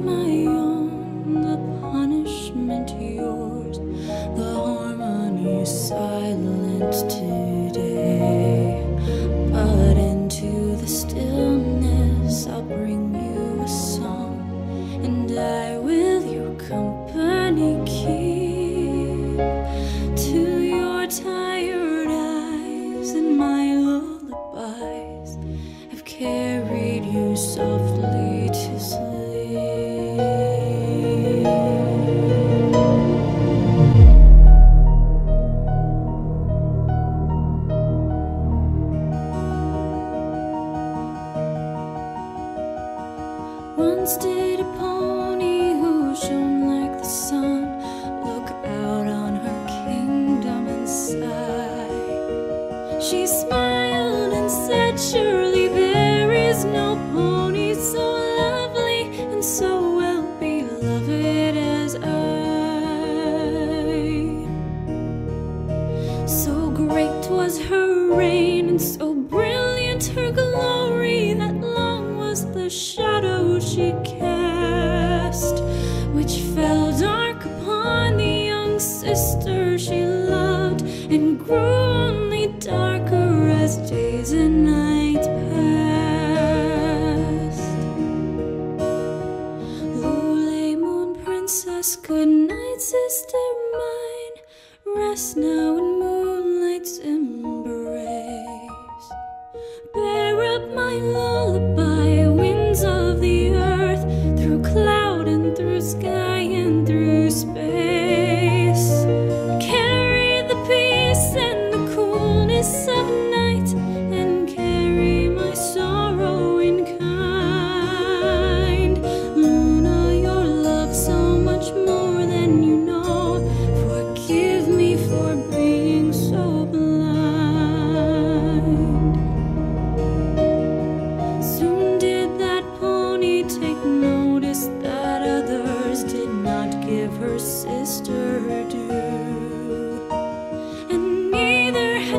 my own, the punishment yours, the harmony silent today. But into the stillness, I'll bring you a song, and I will your company keep to your tired eyes and my lullabies have carried you softly. stayed a pony who shone like the sun. Look out on her kingdom inside. She smiled. kiss us goodnight, sister mine. Rest now in moonlight's embrace. Bear up my love.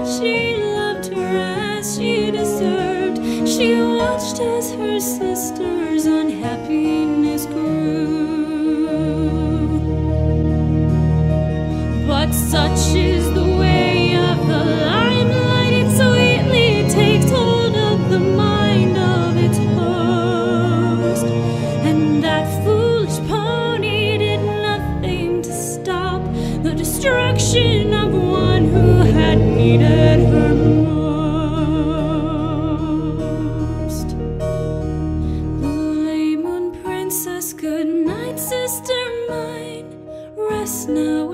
She loved her as she deserved. She watched as her sister's unhappiness grew. But such is the way of the life. her most. Moon princess, good night, sister mine. Rest now.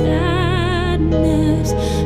Sadness.